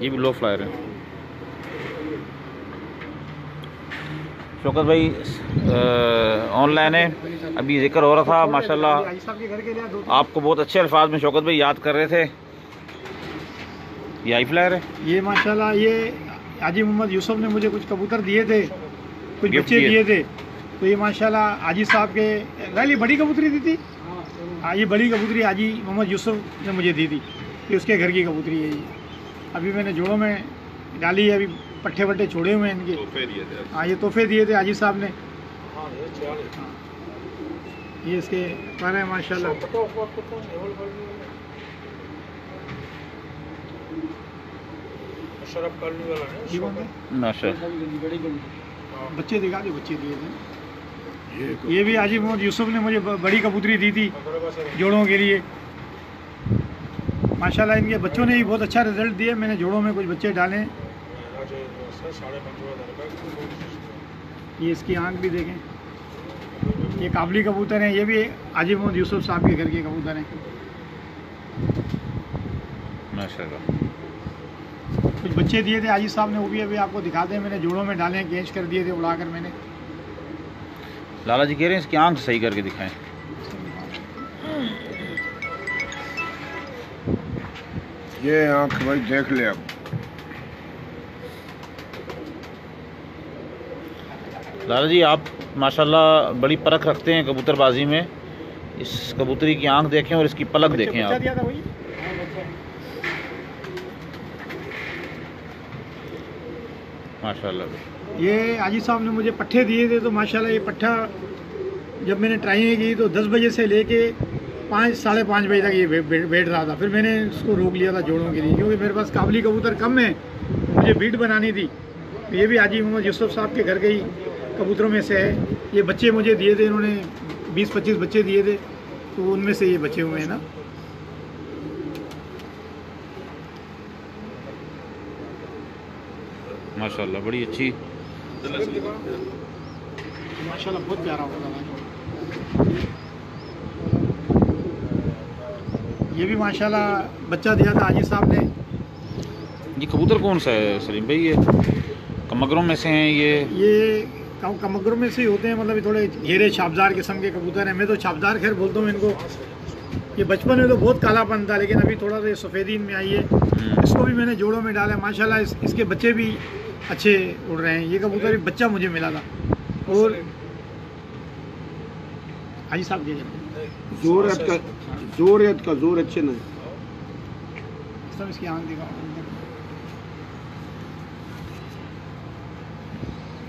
یہ بھی لو فلائر ہے۔ شوکت بھائی آن لائن ہے۔ ابھی ذکر ہو رہا تھا ماشاءاللہ۔ آپ کو بہت اچھے الفاظ میں شوکت بھائی یاد کر رہے تھے۔ یہ آئی فلائر ہے۔ یہ ماشاءاللہ یہ حاجی محمد یوسف نے مجھے کچھ کبوتر دیے تھے کچھ بچے دیے تھے۔ تو یہ ماشاءاللہ حاجی صاحب کے لائلی بڑی کبوتری دی تھی؟ ہاں، یہ بڑی کبوتری حاجی محمد یوسف نے مجھے دی تھی یہ اس کے گھر کی کبوتری ہے یہ۔ ابھی میں نے جوڑوں میں ڈالی ہے ابھی پٹھے پٹھے چھوڑے ہوئے ہیں ان کے۔ ہاں یہ تحفے دیے تھے حاجی صاحب نے۔ ہاں۔ یہ اس کے پہلے ماشاء اللہ شراب کرنے والا ہے بچے دکھا دو بچے دیے تھے یہ بھی آجی محمد یوسف نے مجھے بڑی کبوتری دی تھی جوڑوں کے لیے ماشاءاللہ ان کے بچوں نے بھی بہت اچھا رزلٹ دیا میں نے جوڑوں میں کچھ بچے ڈالے یہ اس کی آنکھ بھی دیکھیں یہ کابلی کبوتر ہیں یہ بھی آجی محمد یوسف صاحب کے گھر کے کبوتر ہیں ماشاءاللہ کچھ بچے دیے تھے حاجی صاحب نے وہ بھی ابھی آپ کو دکھا دیں میں نے جوڑوں میں ڈالیں گینج کر دیے تھے اڑا کر میں نے۔ لالا جی کہہ رہے ہیں اس کی آنکھ صحیح کر کے دکھائیں۔ یہ آنکھ بھائی دیکھ لے اب۔ لالا جی آپ ماشاءاللہ بڑی پرکھ رکھتے ہیں کبوتر بازی میں۔ اس کبوتری کی آنکھ دیکھیں اور اس کی پلک دیکھیں آپ۔ ماشاء اللہ یہ آجی صاحب نے مجھے پٹھے دیے تھے تو ماشاء اللہ یہ پٹھا جب میں نے ٹرائنگ کی تو دس بجے سے لے کے پانچ، ساڑھے پانچ بجے تک یہ بیٹھ رہا تھا۔ پھر میں نے اس کو روک لیا تھا جوڑوں کے لیے۔ کیونکہ میرے پاس قابلی کبوتر کم ہے، مجھے بیٹ بنانی تھی۔ یہ بھی آجی محمد یوسف صاحب کے گھر کے ہی کبوتروں میں سے ہے۔ یہ بچے مجھے دیے تھے، انہوں نے بیس، پچیس بچے دیے تھے۔ تو ان میں سے یہ بچے ہوئے ہیں نا۔ ماشاءاللہ بڑی اچھی۔ ماشاءاللہ بہت پیارا ہوگا یہ بھی ماشاءاللہ بچہ دیا تھا آجی صاحب نے۔ یہ کبوتر کون سا ہے سلیم بھائی؟ یہ کمگروں میں سے ہیں یہ۔ یہ کمگروں میں سے ہی ہوتے ہیں مطلب تھوڑے گھیرے شابزار قسم کے کبوتر ہیں۔ میں تو شابزار خیر بولتا ہوں ان کو۔ یہ بچپن میں تو بہت کالا پن تھا لیکن ابھی تھوڑا سا سفیدین میں آئی ہے۔ اس کو بھی میں نے جوڑوں میں ڈالا ہے۔ ماشاءاللہ اس کے بچے بھی اچھے اڑ رہے ہیں۔ یہ کبوتر ایک بچہ مجھے ملا تھا۔ اور حاجی صاحب کے زور عید کا زور عید کا زور اچھے نہیں۔ سب اس کی آنکھ دکھاؤ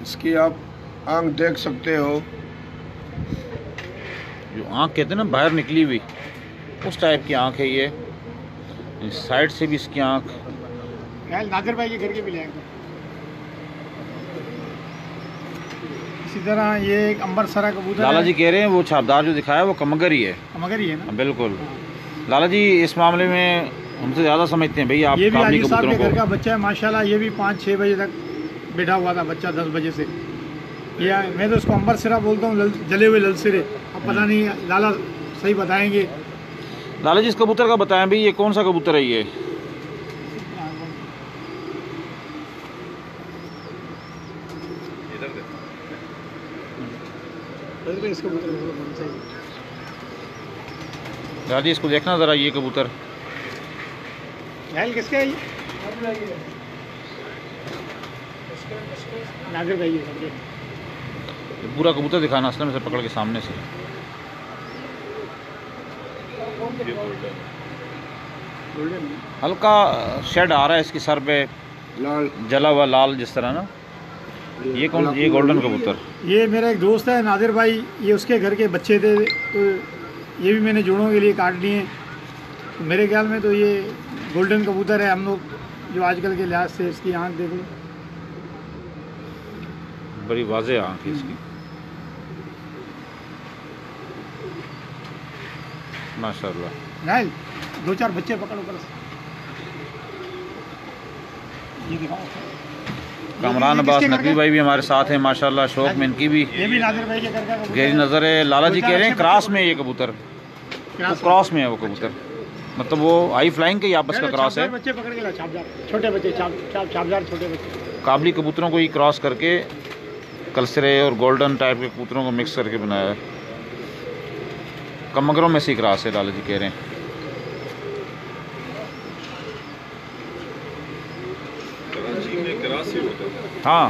اس کی آپ آنکھ دیکھ سکتے ہو۔ جو آنکھ کہتے ہیں نا باہر نکلی ہوئی۔ اس ٹائپ کی آنکھ ہے یہ۔ سائڈ سے بھی اس کی آنکھ۔ ناظر بھائی کے گھر کے بھی لے آئیں اسی طرح یہ ایک امبر سرا کبوتر لالا جی کہہ رہے ہیں وہ چھاپدار جو دکھایا وہ کمگر ہی ہے۔ کمگر ہی ہے نا؟ ہاں، بالکل۔ ہاں۔ لالا جی اس معاملے میں ہم سے زیادہ سمجھتے ہیں بھائی آپ یہ بھی علی صاحب کے گھر کا بچہ ہے ماشاءاللہ یہ بھی پانچ چھ بجے تک بیٹھا ہوا تھا بچہ دس بجے سے۔ یہ میں تو اس کو امبر سرا بولتا ہوں جلے ہوئے لل سرے اب پتہ ہاں۔ نہیں لالا صحیح بتائیں گے۔ لالا جی اس کبوتر کا بتائیں بھائی یہ کون سا کبوتر ہے یہ؟ اس کبوتر کو دادی اس کو دیکھنا ذرا یہ کبوتر۔ کس کے آئیے یہ پورا کبوتر دکھانا اسلم سے پکڑ کے سامنے سے۔ ہلکا شیڈ آ رہا ہے اس کے سر پہ۔ جلا ہوا لال جس طرح نا۔ یہ کون یہ گولڈن کبوتر؟ یہ میرا ایک دوست ہے نادر بھائی۔ یہ اس کے گھر کے بچے تھے۔ یہ بھی میں نے جوڑوں کے لیے کاٹ لیے میرے خیال میں تو یہ گولڈن کبوتر ہے۔ ہم لوگ جو آج کل کے لحاظ سے اس کی آنکھ دیکھ لو بڑی واضح آنکھ ہے اس کی۔ ماشاء اللہ دو چار بچے پکڑو کر یہ دکھاؤ۔ کامران عباس نقوی بھائی بھی ہمارے ساتھ ہیں ماشاءاللہ شوق میں ان کی بھی۔ گہری نظر ہے لالا جی کہہ رہے ہیں کراس میں یہ کبوتر۔ کراس میں۔ ہے وہ کبوتر۔ مطلب وہ ہائی فلائنگ کے ہی آپس کا کراس ہے۔ کابلی کبوتروں کو یہ کراس کر کے کلسرے اور گولڈن ٹائپ کے کبوتروں کو مکس کر کے بنایا ہے۔ کمگروں میں سے کراس ہے لالا جی کہہ رہے ہیں۔ ہاں۔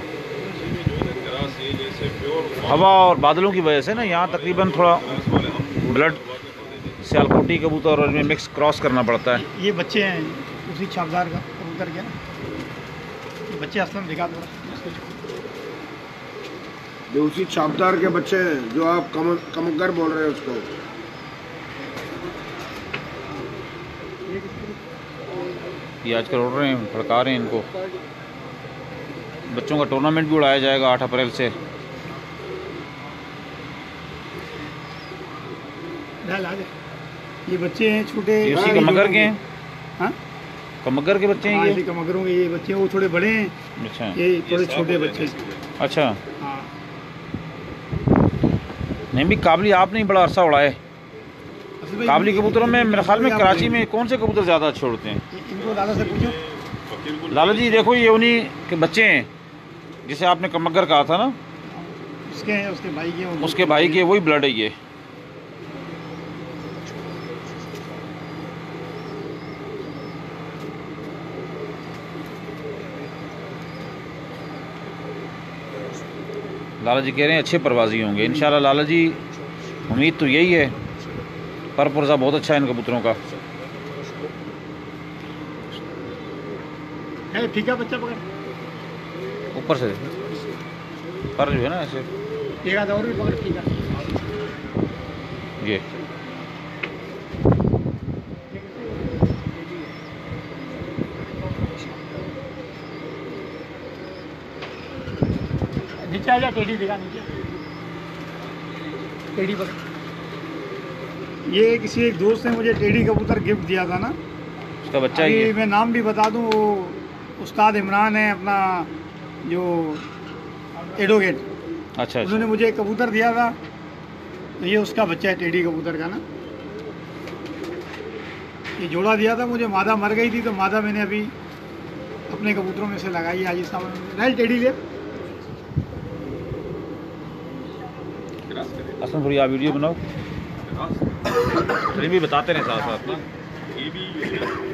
ہوا اور بادلوں کی وجہ سے نا یہاں تقریباً تھوڑا بلڈ سیال کوٹی کبوتر اور میں مکس کراس کرنا پڑتا ہے۔ یہ بچے ہیں اسی چھاپدار کا کبوتر کیا۔ بچے اصل دکھا دو۔ جو اسی چھاپدار کے بچے ہیں جو آپ کمکر بول رہے ہیں اس کو۔ یہ آج کل اڑ رہے ہیں پھڑکا رہے ہیں ان کو۔ بچوں کا ٹورنمنٹ بھی اڑایا جائے گا آٹھ اپریل سے۔ یہ بچے ہیں چھوٹے۔ اسی کمگر کے ہیں؟ ہاں؟ کمگر کے بچے ہیں ہاں، یہ؟ کمگروں کے یہ بچے ہیں وہ تھوڑے بڑے ہیں۔ اچھا۔ یہ تھوڑے چھوٹے بچے ہیں۔ اچھا۔ ہاں۔ نہیں بھی کابلی آپ نے بڑا عرصہ اڑائے۔ کابلی کبوتروں میں میرے خیال میں کراچی میں کون سے کبوتر زیادہ اچھے اڑتے ہیں؟ لالا جی دیکھو یہ انہی بچے ہیں۔ جسے آپ نے کمگر کہا تھا نا؟ اس کے اس کے بھائی کے اس کے بھائی کے وہی بلڈ ہے یہ۔ لالا جی کہہ رہے ہیں اچھے پروازی ہوں گے۔ انشاءاللہ لالا جی امید تو یہی ہے۔ پر پرزا بہت اچھا ہے ان کبوتروں کا۔ ٹھیک ہے بچہ پکڑ۔ اوپر سے۔ پر جو ہے نا ایسے۔ یہ یہ۔ کسی ایک دوست نے مجھے ٹیڑھی کبوتر گفٹ دیا تھا نا۔ اس کا بچہ میں نام بھی بتا دوں وہ استاد عمران ہے اپنا جو ایڈوگیٹ اچھا،, اچھا انہوں نے مجھے ایک کبوتر دیا تھا یہ اس کا بچہ ہے ٹیڈی کبوتر کا نا۔ یہ جوڑا دیا تھا مجھے مادہ مر گئی تھی تو مادہ میں نے ابھی اپنے کبوتروں میں سے لگائی آج اس کا ٹیڈی لے۔ اصل تھوڑی آپ ویڈیو بناؤ۔ بھی بتاتے رہے ساتھ ساتھ۔ یہ بھی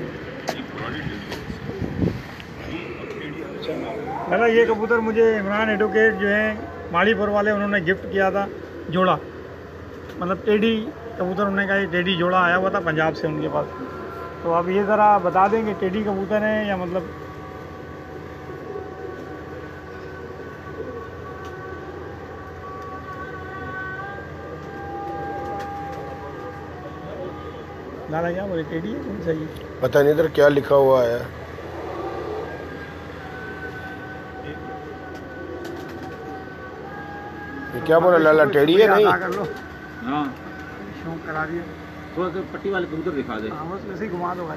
دادا یہ کبوتر مجھے عمران ایڈوکیٹ جو ہیں ماڑی پور والے، انہوں نے گفٹ کیا تھا، جوڑا۔ مطلب ٹیڈی کبوتر، انہوں نے کہا یہ ٹیڈی جوڑا آیا ہوا تھا پنجاب سے ان کے پاس۔ تو آپ یہ ذرا بتا دیں کہ ٹیڈی کبوتر ہیں یا مطلب دادا کیا بولے ٹیڈی ہے کون سا یہ پتہ نہیں ادھر کیا لکھا ہوا ہے۔ یہ کیا بولے لالا ٹیڑی ہے نہیں؟ ہاں۔ شوق کرا تھوڑا سا پٹی والے کبوتر دکھا دے۔ ہاں، ہی گھما دو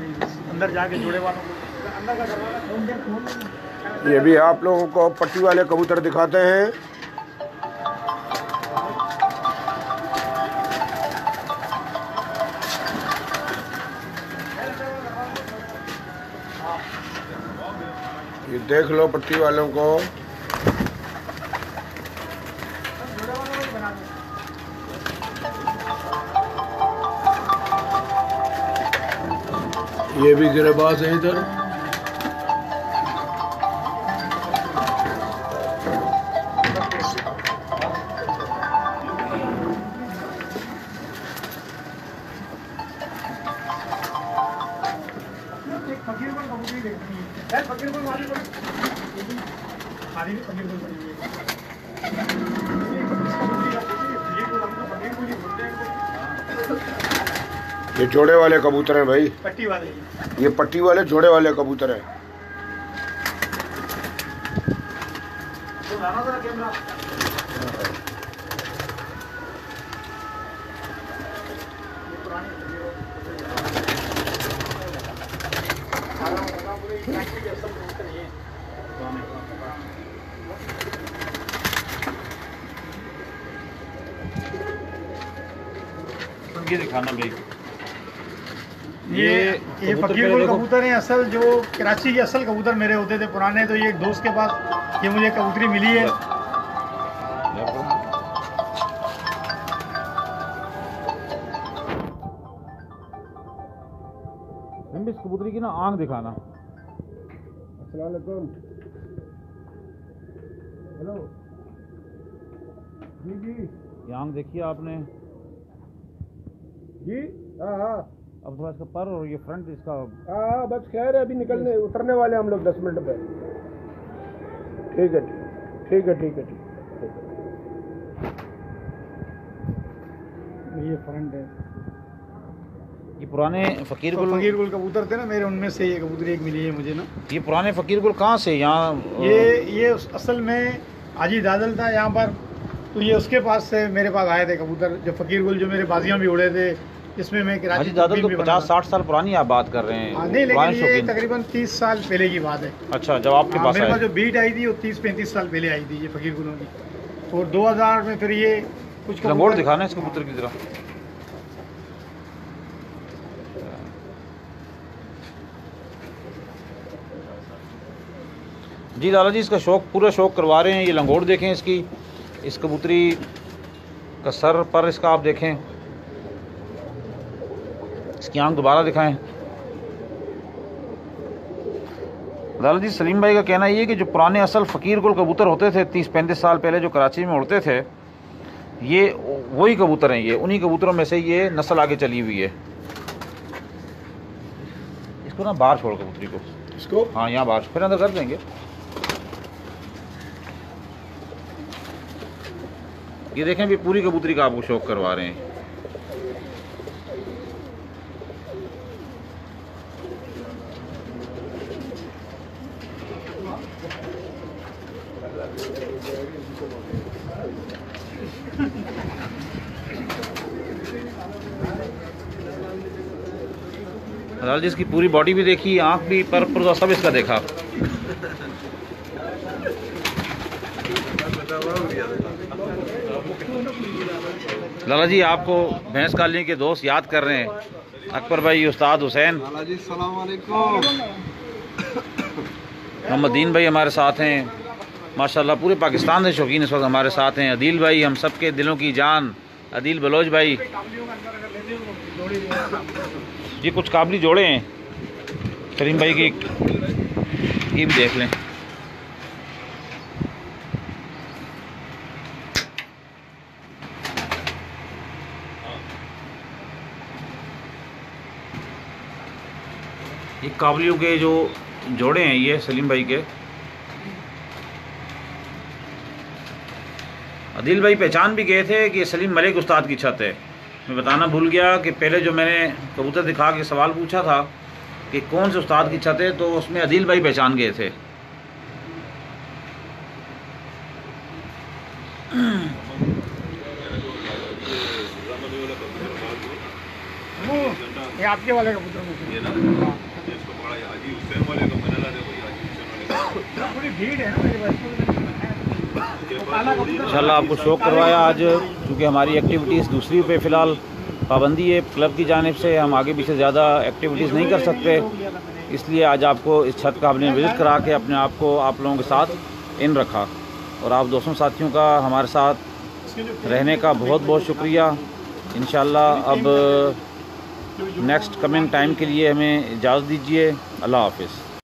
اندر جا کے جوڑے والوں کو۔ یہ بھی آپ لوگوں کو پٹی والے کبوتر دکھاتے ہیں۔ یہ دیکھ لو پٹی والوں کو۔ یہ بھی گرے باز ہے ادھر Thank you. یہ جوڑے والے کبوتر ہیں بھائی۔ پٹی والے جی۔ یہ پٹی والے جوڑے والے کبوتر ہیں۔ دکھانا بھائی۔ فقیر گل کبوتر ہیں اصل جو کراچی کے اصل کبوتر میرے ہوتے تھے پرانے تو یہ ایک دوست کے پاس یہ مجھے کبوتری ملی ہے۔ اس کبوتری کی نا آنکھ دکھانا۔ السلام علیکم۔ ہلو۔ جی جی۔ یہ آنکھ دیکھی آپ نے؟ جی ہاں ہاں۔ اب تھوڑا اس کا پر اور یہ فرنٹ اس کا ہاں بس خیر ہے ابھی نکلنے جی۔ اترنے والے ہم لوگ دس منٹ پہ ٹھیک ہے ٹھیک ہے ٹھیک ہے ٹھیک ہے یہ فرنٹ ہے۔ یہ پرانے فقیر گل فقیر گل کبوتر تھے نا میرے ان میں سے یہ کبوتر ایک ملی ہے مجھے نا۔ یہ پرانے فقیر گل کہاں سے؟ یہاں یہ یہ اصل میں آجی دادل تھا یہاں پر تو یہ اس کے پاس سے میرے پاس آئے تھے کبوتر۔ جو فقیر گل جو میرے بازیاں بھی اڑے تھے اس میں میں کراچی ہاں جی، زیادہ تو پچاس ساٹھ سال پرانی آپ بات کر رہے ہیں ہاں، نہیں لیکن یہ تقریباً تیس سال پہلے کی بات ہے۔ اچھا جب آپ کے ہاں، پاس میرے پاس جو بیٹ آئی تھی وہ تیس پینتیس سال پہلے آئی تھی یہ فقیر گلوں کی۔ اور دو ہزار میں پھر یہ کچھ رنگوٹ دکھانا اس کبوتر کی طرح۔ جی لالا جی اس کا شوق پورا شوق کروا رہے ہیں یہ لنگوٹ دیکھیں اس کی۔ اس کبوتری کا سر پر اس کا آپ دیکھیں۔ کی آنکھ دوبارہ دکھائیں۔ عدالت جی سلیم بھائی کا کہنا یہ ہے کہ جو پرانے اصل فقیر کل کبوتر ہوتے تھے تیس پینتیس سال پہلے جو کراچی میں اڑتے تھے یہ وہی کبوتر ہیں یہ انہی کبوتروں میں سے یہ نسل آگے چلی ہوئی ہے۔ اس کو نا باہر چھوڑ کبوتری کو۔ اس کو؟ ہاں یہاں باہر۔ پھر اندر کر دیں گے۔ یہ دیکھیں بھی پوری کبوتری کا آپ کو شوق کروا رہے ہیں۔ جس کی پوری باڈی بھی دیکھی آنکھ بھی پر پرزا سب اس کا دیکھا۔ لالا جی آپ کو بھینس کالنی کے دوست یاد کر رہے ہیں۔ اکبر بھائی استاد حسین۔ لالا جی السلام علیکم۔ محمد دین بھائی ہمارے ساتھ ہیں۔ ماشاءاللہ پورے پاکستان سے شوقین اس وقت ہمارے ساتھ ہیں۔ عدیل بھائی ہم سب کے دلوں کی جان۔ عدیل بلوچ بھائی۔ یہ کچھ قابلی جوڑے ہیں۔ کریم بھائی کی یہ بھی دیکھ لیں۔ یہ قابلیوں کے جو جوڑے ہیں، یہ سلیم بھائی کے۔ عدیل بھائی پہچان بھی گئے تھے کہ یہ سلیم ملک استاد کی چھت ہے۔ میں بتانا بھول گیا کہ پہلے جو میں نے کبوتر دکھا کے سوال پوچھا تھا کہ کون سے استاد کی چھت ہے تو اس میں عدیل بھائی پہچان گئے تھے۔ ان شاء اللہ آپ کو شوق کروایا آج۔ کیونکہ ہماری ایکٹیوٹیز دوسری پہ فی الحال پابندی ہے کلب کی جانب سے ہم آگے پیچھے زیادہ ایکٹیویٹیز نہیں کر سکتے۔ اس لیے آج آپ کو اس چھت کا ہم نے وزٹ کرا کے اپنے آپ کو آپ لوگوں کے ساتھ ان رکھا۔ اور آپ دوستوں ساتھیوں کا ہمارے ساتھ رہنے کا بہت بہت شکریہ۔ انشاءاللہ اب نیکسٹ کمنگ ٹائم کے لیے ہمیں اجازت دیجیے اللہ حافظ۔